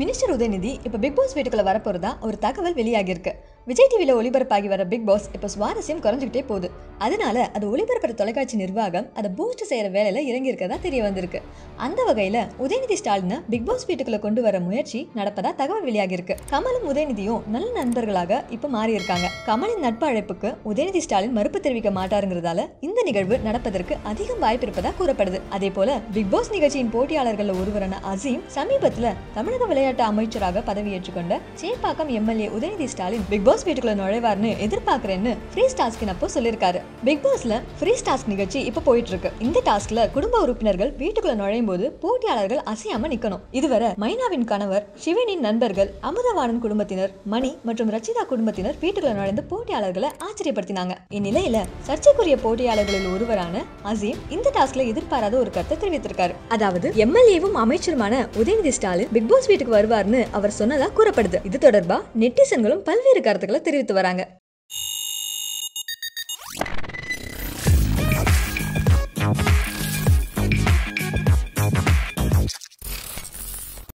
Minister Udhayanidhi இப்ப big Boss வீட்டுக்குள்ள வரப்போறதா ஒரு தகவல் வெளியாகியிருக்கு. விஜய் டிவியில் ஒளிபரப்பாகி வர பிக் பாஸ் இப்போ சுவாரஸ்யம் குறைஞ்சிக்கிட்டே போகுது. அதனால அது ஒளிபரப்புற தொலைக்காட்சி நிர்வாகம் அதை பூஸ்ட் செய்கிற வேலையில் இறங்கி இருக்கதா தெரிய வந்திருக்கு. அந்த வகையில் உதயநிதி ஸ்டாலினை பிக் பாஸ் வீட்டுக்குள்ளே கொண்டு வர முயற்சி நடப்பதா தகவல் வெளியாகியிருக்கு கமலும் உதயநிதியும் நல்ல நண்பர்களாக இப்போ மாறி இருக்காங்க. கமலின் நட்பு அழைப்புக்கு உதயநிதி ஸ்டாலின் மறுப்பு தெரிவிக்க மாட்டாருங்கிறதால இந்த நிகழ்வு நடப்பதற்கு அதிகம் வாய்ப்பு இருப்பதாக கூறப்படுது. அதே போல பிக் பாஸ் நிகழ்ச்சியின் போட்டியாளர்கள் ஒருவரான அசீம் சமீபத்தில் தமிழக விளையாட்டு அமைச்சராக பதவியேற்றுக்கொண்ட Chepauk MLA Udhayanidhi Stalin Bigg Boss வீட்டுக்குள்ள நுழைவார்னு எதிர்பார்க்கறேன்னு ஃப்ரீ டாஸ்கின் அப்போ சொல்லியிருக்காரு. பிக் பாஸ்ல ஃப்ரீ டாஸ்க் நிகழ்ச்சி இப்ப போயிட்டு இருக்கு இந்த டாஸ்க்ல குடும்ப உறுப்பினர்கள் வீட்டுக்குள்ள நுழையும் போது போட்டியாளர்கள் அசையாம நிக்கணும். இதுவரை மைனாவின் கணவர் சிவனின் நண்பர்கள் அமுதவாணன் குடும்பத்தினர் மணி மற்றும் ரச்சிதா குடும்பத்தினர் வீட்டுக்குள்ள நுழைந்து போட்டியாளர்களை ஆச்சரியப்படுத்தினாங்க. இந்நிலையில சர்ச்சைக்குரிய போட்டியாளர்களில் ஒருவரான அசீம் இந்த டாஸ்க்ல எதிர்பாராத ஒரு கருத்தை தெரிவித்திருக்காரு. அதாவது எம்எல்ஏவும் அமைச்சருமான உதயநிதி ஸ்டாலின் பிக் பாஸ் வீட்டுக்கு வருவார்னு அவர் சொன்னதா கூறப்படுது. இது தொடர்பா நெட்டிசன்களும் பல்வேறு கருத்து கருத்துக்களை தெரிவித்து வராங்க.